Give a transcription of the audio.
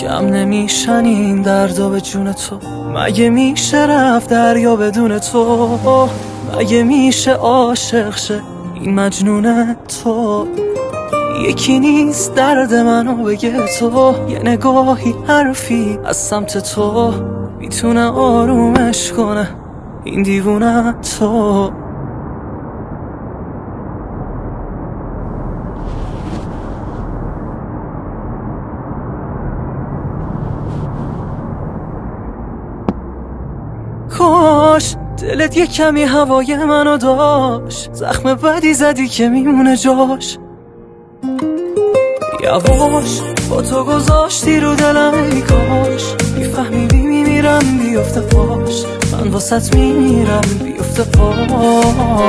کم نمیشن این دردا به جون تو. مگه میشه رفت دریا بدون تو؟ مگه میشه عاشق شه این مجنون تو؟ یکی نیست درد منو بگه تو. یه نگاهی حرفی از سمت تو. می‌تونه آرومش کنه این دیوونه تو. کاش دلت یه کمی هوای منو داشت. زخم بدی زدی که میمونه جاش. یواش با تو گذاشتی رو دلم ای کاش. میفهمیدی میمیرم بیفته پاش. من واسط میمیرم بیفته پاش.